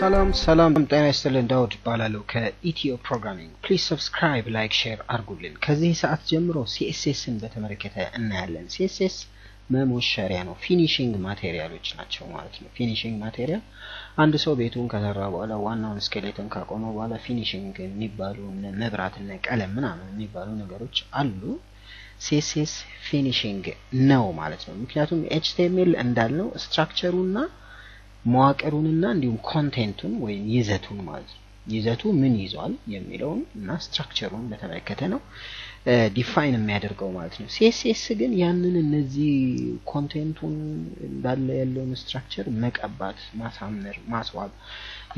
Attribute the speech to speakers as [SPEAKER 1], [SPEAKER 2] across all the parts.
[SPEAKER 1] ሰላም ሰላም ጤና ይስጥልን። ዳውድ እባላለሁ ከኢትዮ Programming። please subscribe፣ like፣ share አድርጉልን። ከዚህ ሰዓት ጀምሮ CSS ን በተመለከተ እናያለን። CSS መሞሸሪያ ነው፣ finishing material ኦች ናቸው ማለት ነው። finishing material አንድ ሰው ቤቱን ከሰራ በኋላ ዋናውን skeleton ካቆመ በኋላ finishing የሚባሉ መብራትና ቀለም ምናምን የሚባሉ ነገሮች አሉ። CSS finishing ነው ማለት ነው። ምክንያቱም HTML እንዳልነው structure ኡና መዋቅሩንና እንዲሁም content ኡን ወይም ይዘቱን ማለት ነው። ይዘቱ ምን ይዟል የሚለውን እና structure ኡን በተመለከተ ነው define የሚያደርገው ማለት ነው። CSS ግን ያንን እነዚህ content ኡን እንዳለ ያለውን structure መቀባት፣ ማሳመር፣ ማስዋብ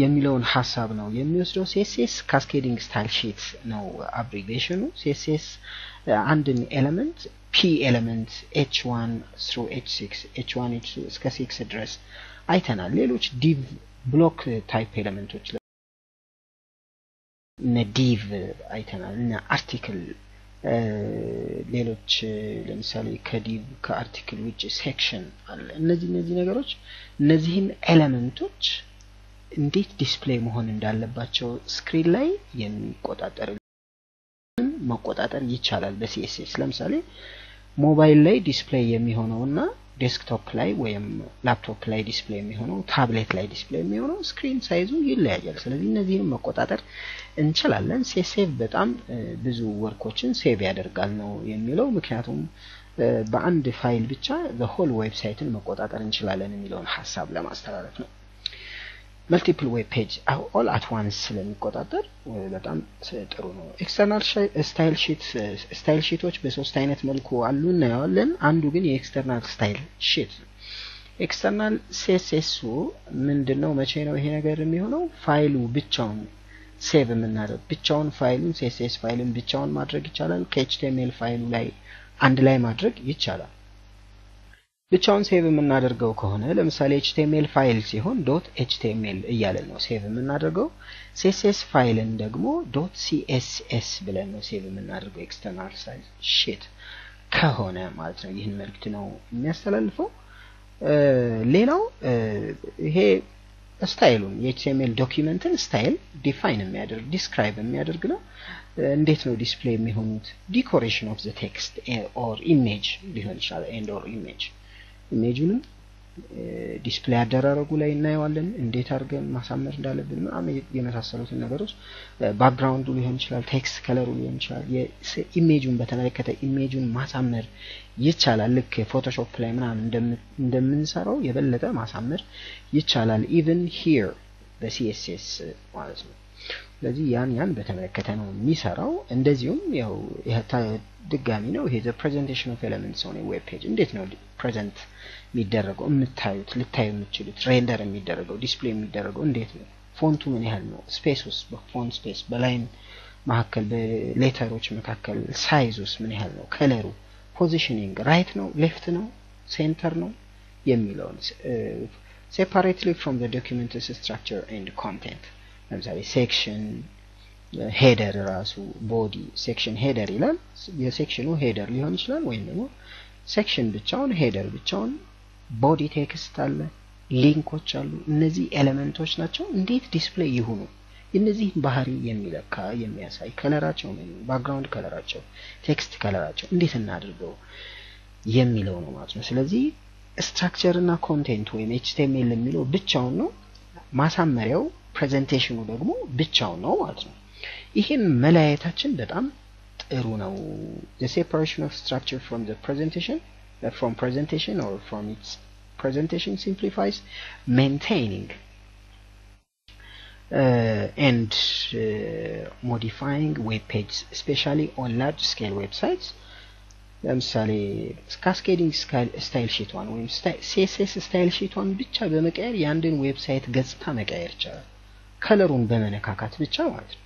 [SPEAKER 1] የሚለውን ሀሳብ ነው የሚወስደው። CSS cascading style sheet ነው abbreviation ኡ። CSS አንድን element P element H one through H six H one H እስከ six ድረስ አይተናል። ሌሎች div block type element ኦች እነ div አይተናል። እነ article ሌሎች ለምሳሌ ከ div ከ article ውጭ section አለ። እነዚህ እነዚህ ነገሮች እነዚህን element ኦች እንዴት display መሆን እንዳለባቸው screen ላይ የሚቆጣጠር መቆጣጠር ይቻላል በ CSS ለምሳሌ ሞባይል ላይ display የሚሆነው እና desktop ላይ ወይም ላፕቶፕ ላይ display የሚሆነው ታብሌት ላይ display የሚሆነው screen size ኡ ይለያያል። ስለዚህ እነዚህንም መቆጣጠር እንችላለን። save በጣም ብዙ work ኦችን save ያደርጋል ነው የሚለው። ምክንያቱም በአንድ ፋይል ብቻ በ whole website ን መቆጣጠር እንችላለን የሚለውን ሀሳብ ለማስተላለፍ ነው። multiple web page all at once ስለሚቆጣጠር በጣም ጥሩ ነው። external style sheet ኦች በሶስት አይነት መልኩ አሉ እናየዋለን። አንዱ ግን የ external style sheet ነው። external CSS ኡ ምንድን ነው? መቼ ነው ይሄ ነገር የሚሆነው? ፋይሉ ብቻውን save የምናደርግ ብቻውን file ኡን CSS file ኡን ብቻውን ማድረግ ይቻላል። ከ HTML file ኡ ላይ አንድ ላይ ማድረግ ይቻላል። ብቻውን save የምናደርገው ከሆነ ለምሳሌ HTML file ሲሆን dot HTML እያለን ነው save የምናደርገው። CSS file ን ደግሞ dot CSS ብለን ነው save የምናደርገው external style sheet ከሆነ ማለት ነው። ይህን መልእክት ነው የሚያስተላልፈው። ሌላው ይሄ style ኡን የ HTML document ን style define የሚያደርግ describe የሚያደርግ ነው። እንዴት ነው display የሚሆኑት? decoration of the text or image ሊሆን ይችላል and or image image ኡንም display አደራረጉ ላይ እናየዋለን። እንዴት አድርገን ማሳመር እንዳለብን ምናምን የመሳሰሉትን ነገሮች background ኡ ሊሆን ይችላል፣ text color ኡ ሊሆን ይችላል። image ኡን በተመለከተ image ኡን ማሳመር ይቻላል። ልክ Photoshop ላይ ምናምን እንደምንሰራው የበለጠ ማሳመር ይቻላል። even here በ CSS ማለት ነው። ስለዚህ ያን ያን በተመለከተ ነው የሚሰራው። እንደዚሁም ያው ድጋሚ ነው ይሄ presentation of elements on web page እንዴት ነው present የሚደረገው የምታዩት ልታዩ የምትችሉት render የሚደረገው display የሚደረገው እንዴት ነው? font ኡ ምን ያህል ነው? ስፔስ ውስጥ በፎንት ስፔስ በላይን መካከል በሌተሮች መካከል ሳይዝ ውስጥ ምን ያህል ነው? color ኡ፣ positioning right ነው left ነው center ነው የሚለውን separately from the document's structure and content ለምሳሌ section header ራሱ body section header ይላል። የ section ኡ header ሊሆን ይችላል ወይም ደግሞ section ብቻውን header ብቻውን body text አለ፣ link ኦች አሉ። እነዚህ element ኦች ናቸው። እንዴት display ይሁኑ የእነዚህ ባህሪ የሚለካ የሚያሳይ color ኣቸው background color ኣቸው፣ text color ኣቸው እንዴት እናድርገው የሚለው ነው ማለት ነው። ስለዚህ structure እና content ወይም HTML የሚለው ብቻውን ነው። ማሳመሪያው presentation ኡ ደግሞ ብቻውን ነው ማለት ነው። ይህን መለያየታችን በጣም ጥሩ ነው። the separation of structure from the presentation uh, from presentation or from its presentation simplifies maintaining uh, and uh, modifying web pages especially on large scale websites ለምሳሌ ካስኬዲንግ ስታይል ሺቷን ወይም ሲኤስኤስ ስታይል ሺቷን ብቻ በመቀየር የአንድን ዌብሳይት ገጽታ መቀየር ይቻላል። ከለሩን በመነካካት ብቻ ማለት ነው።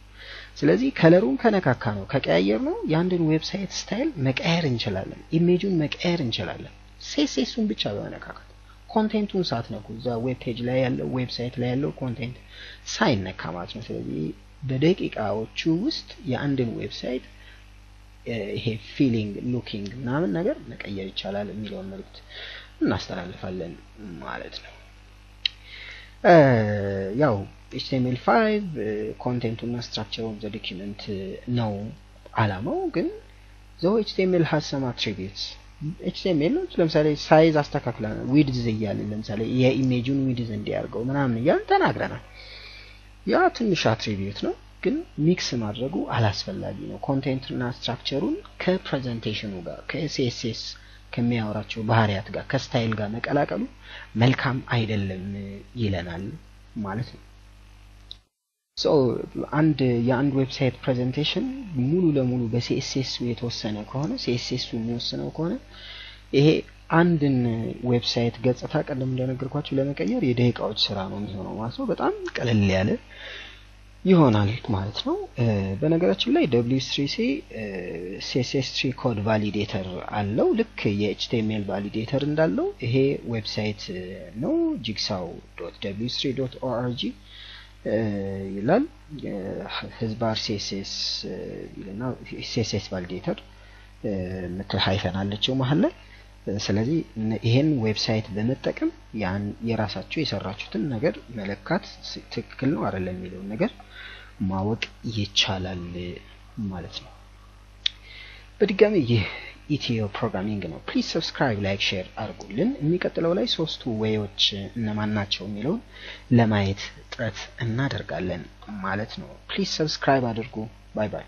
[SPEAKER 1] ስለዚህ color ኡን ከነካካ ነው ከቀያየር ነው የአንድን website style መቀየር እንችላለን። image ኡን መቀየር እንችላለን። CSS ኡን ብቻ በመነካካት content ኡን ሳትነኩ እዛ web page ላይ ያለው website ላይ ያለው content ሳይነካ ማለት ነው። ስለዚህ በደቂቃዎቹ ውስጥ የአንድን website ይሄ feeling looking ምናምን ነገር መቀየር ይቻላል የሚለውን መልእክት እናስተላልፋለን ማለት ነው። ያው HTML five content ኡና structure of the document ነው አላማው። ግን though HTML has some attributes HTML ለምሳሌ size አስተካክለ width እያልን ለምሳሌ የ image ኡን width እንዲያርገው ምናምን እያልን ተናግረናል። ያ ትንሽ attribute ነው፣ ግን mix ማድረጉ አላስፈላጊ ነው። ኮንቴንትና ስትራክቸሩን ከፕሬዘንቴሽኑ ጋር ከኤስኤስኤስ ከሚያወራቸው ባህሪያት ጋር ከ style ጋር መቀላቀሉ መልካም አይደለም ይለናል ማለት ነው። so አንድ የአንድ website presentation ሙሉ ለሙሉ በ CSS የተወሰነ ከሆነ ሲኤስኤሱ የሚወስነው ከሆነ ይሄ አንድን website ገጽታ ቀደም እንደነገርኳቸው ለመቀየር የደቂቃዎች ስራ ነው የሚሆነው ማለት ነው። በጣም ቀለል ያለ ይሆናል ማለት ነው። በነገራችን ላይ ደብሊው ስሪ ሲ CSS three code validator አለው። ልክ የ HTML validator እንዳለው ይሄ website ነው። jigsaw dot W ይላል። ህዝባር CSS CSS validator ምትል hyphen አለችው መሀል ላይ። ስለዚህ ይሄን website በመጠቀም ያን የራሳቸው የሰራችሁትን ነገር መለካት ትክክል ነው አይደለም የሚለውን ነገር ማወቅ ይቻላል ማለት ነው። በድጋሚ ይህ ኢትዮ ፕሮግራሚንግ ነው። Please subscribe፣ like፣ share አድርጉልን። የሚቀጥለው ላይ ሶስቱ way ኦች እነማን ናቸው የሚለውን ለማየት ጥረት እናደርጋለን ማለት ነው። Please subscribe አድርጉ። Bye bye።